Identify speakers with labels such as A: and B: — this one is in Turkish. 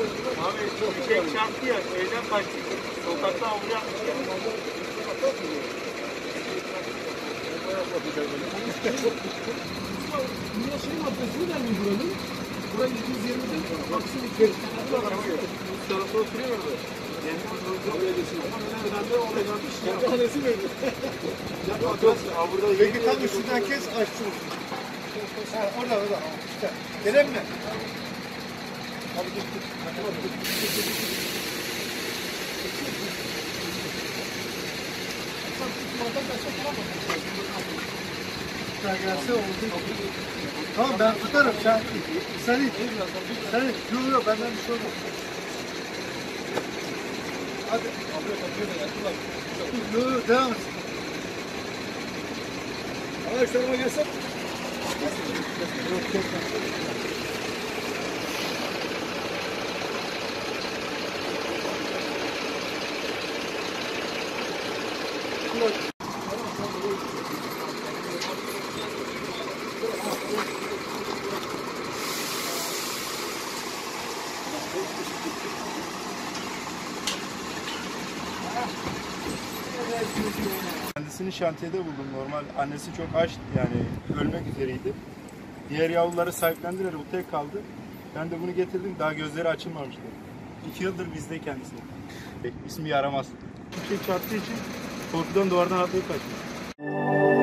A: Abi bir şey çarptı ya evden kaçtı. Sokakta avlu yapmış ya.
B: Buraya şey maddesini vermiş buranın. Burayı 220'den maksimum 40
A: Tarafta oturuyor orada.
C: Peki tam üstünden kes açsın. Ha, orada orada. İşte. Gelen mi? Tamam ben tutarım sen. Sen it. Sen it. Yok yok benden bir şey olmaz. Hadi. Yok yok devam et.
B: Arkadaşlarıma gelsem.
C: Kendisini şantiyede buldum normal. Annesi çok aç yani ölmek üzereydi. Diğer yavruları sahiplendiler o tek kaldı. Ben de bunu getirdim daha gözleri açılmamıştı. İki yıldır bizde kendisi. İsmi yaramaz. Bir şey çarptığı için Korkudan duvardan atlayıp kaçmış.